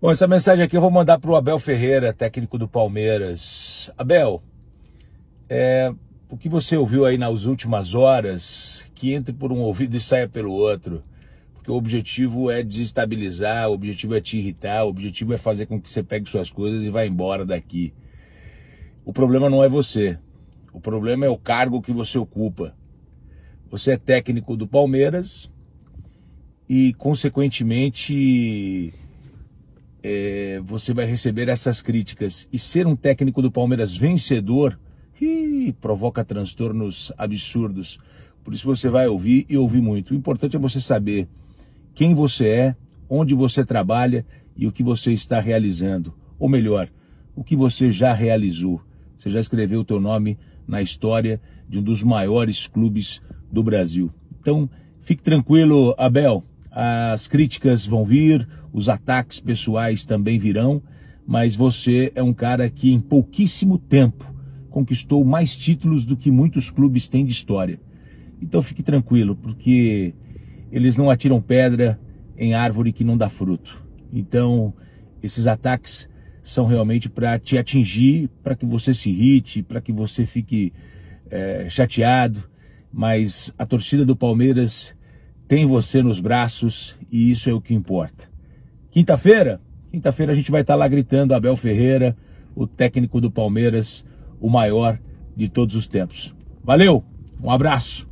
Bom, essa mensagem aqui eu vou mandar para o Abel Ferreira, técnico do Palmeiras. Abel, é, o que você ouviu aí nas últimas horas, que entre por um ouvido e saia pelo outro. Porque o objetivo é desestabilizar, o objetivo é te irritar, o objetivo é fazer com que você pegue suas coisas e vá embora daqui. O problema não é você. O problema é o cargo que você ocupa. Você é técnico do Palmeiras e, consequentemente, você vai receber essas críticas. E ser um técnico do Palmeiras vencedor ih, provoca transtornos absurdos. Por isso você vai ouvir e ouvir muito. O importante é você saber quem você é, onde você trabalha e o que você está realizando. Ou melhor, o que você já realizou. Você já escreveu o teu nome na história de um dos maiores clubes do Brasil. Então, fique tranquilo, Abel. As críticas vão vir, os ataques pessoais também virão, mas você é um cara que em pouquíssimo tempo conquistou mais títulos do que muitos clubes têm de história. Então fique tranquilo, porque eles não atiram pedra em árvore que não dá fruto. Então, esses ataques são realmente para te atingir, para que você se irrite, para que você fique é, chateado. Mas a torcida do Palmeiras tem você nos braços e isso é o que importa. Quinta-feira, quinta-feira a gente vai estar lá gritando Abel Ferreira, o técnico do Palmeiras, o maior de todos os tempos. Valeu, um abraço.